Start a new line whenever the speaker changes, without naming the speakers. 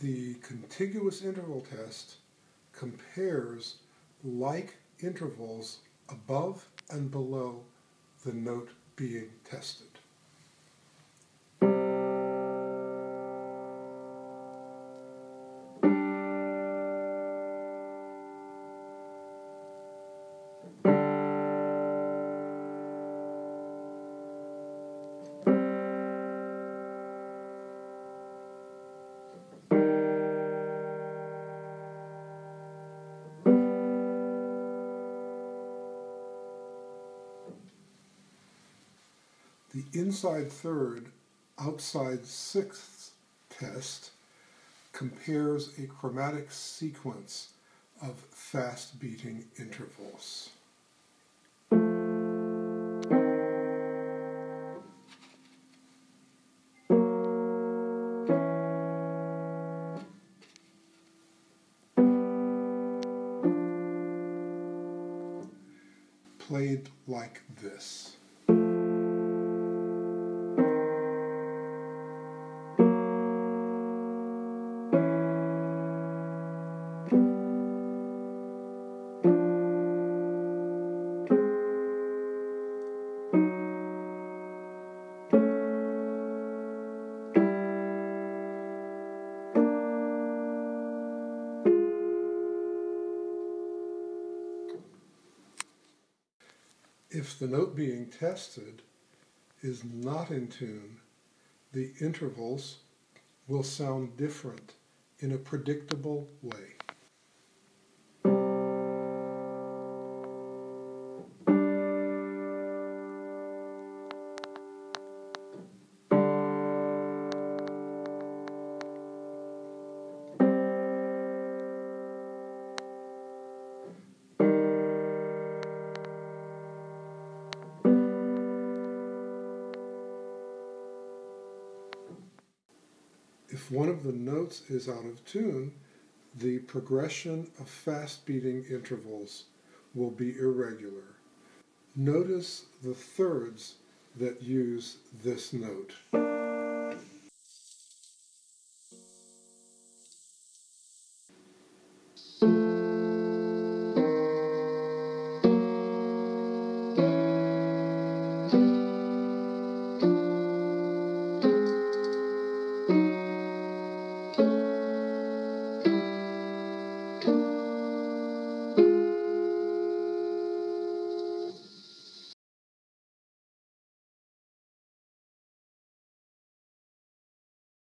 The contiguous interval test compares like intervals above and below the note being tested. The inside third, outside sixth test compares a chromatic sequence of fast beating intervals. Played like this. If the note being tested is not in tune, the intervals will sound different in a predictable way. If one of the notes is out of tune, the progression of fast beating intervals will be irregular. Notice the thirds that use this note.